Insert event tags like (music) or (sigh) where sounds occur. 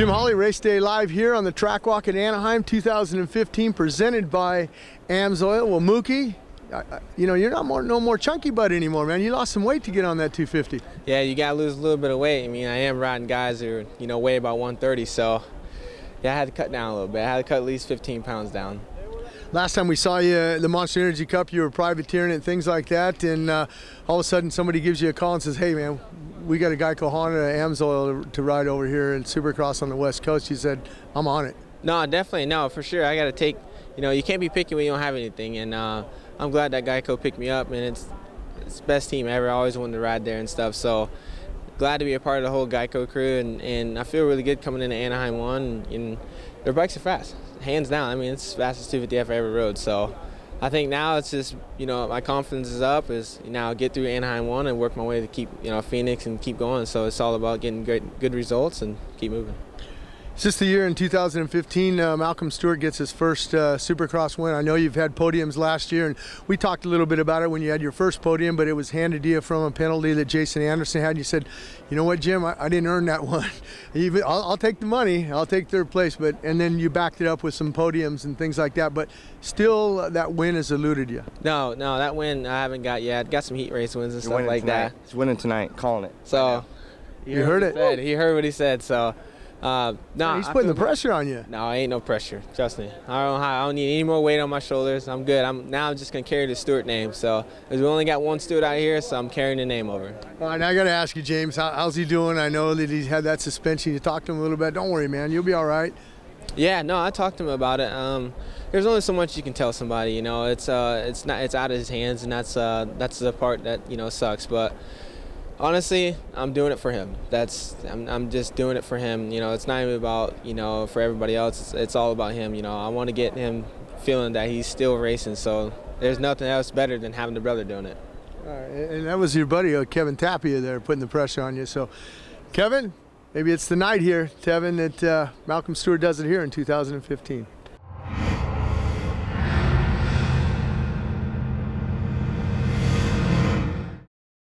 Jim Holley, Race Day Live here on the Track Walk at Anaheim 2015, presented by AMSOIL. Well, Mookie, you know, you're not more, no more chunky butt anymore, man. You lost some weight to get on that 250. Yeah, you got to lose a little bit of weight. I mean, I am riding guys who, you know, weigh about 130, so yeah, I had to cut down a little bit. I had to cut at least 15 pounds down. Last time we saw you at the Monster Energy Cup, you were privateering and things like that, and uh, all of a sudden somebody gives you a call and says, hey, man, we got a Geico Honda Amsoil to ride over here in Supercross on the West Coast. He said, I'm on it. No, definitely, no, for sure. I got to take, you know, you can't be picky when you don't have anything, and uh, I'm glad that Geico picked me up, and it's it's best team ever. I always wanted to ride there and stuff, so glad to be a part of the whole Geico crew, and, and I feel really good coming into Anaheim 1, and, and their bikes are fast, hands down. I mean, it's the fastest 250 I've ever rode, so I think now it's just you know my confidence is up. Is you now get through Anaheim one and work my way to keep you know Phoenix and keep going. So it's all about getting great good results and keep moving. It's just the year in 2015, uh, Malcolm Stewart gets his first uh, Supercross win. I know you've had podiums last year, and we talked a little bit about it when you had your first podium, but it was handed to you from a penalty that Jason Anderson had. And You said, you know what, Jim, I, I didn't earn that (laughs) one. Even, I'll, I'll, take the money, I'll take third place, but and then you backed it up with some podiums and things like that, but still uh, that win has eluded you. No, no, that win I haven't got yet. Got some heat race wins and You're stuff like tonight. that. He's winning tonight, calling it. So, you heard, heard it. He heard what he said, so. Uh, no, he's putting the pressure on you. No, I ain't no pressure. Trust me. I don't. I don't need any more weight on my shoulders. I'm good. I'm now. I'm just gonna carry the Stewart name. So we only got one Stewart out here, so I'm carrying the name over. All right, now I got to ask you, James. How, how's he doing? I know that he's had that suspension. You talked to him a little bit. Don't worry, man. You'll be all right. Yeah, no, I talked to him about it. Um, there's only so much you can tell somebody. You know, it's uh, it's not, it's out of his hands, and that's uh, that's the part that you know sucks. But honestly, I'm doing it for him. That's I'm, I'm just doing it for him. You know, it's not even about you know for everybody else. It's, it's all about him. You know, I want to get him feeling that he's still racing. So there's nothing else better than having the brother doing it. And that was your buddy uh, Kevin Tapia there putting the pressure on you. So, Kevin, maybe it's the night here, Tevin, that uh, Malcolm Stewart does it here in 2015.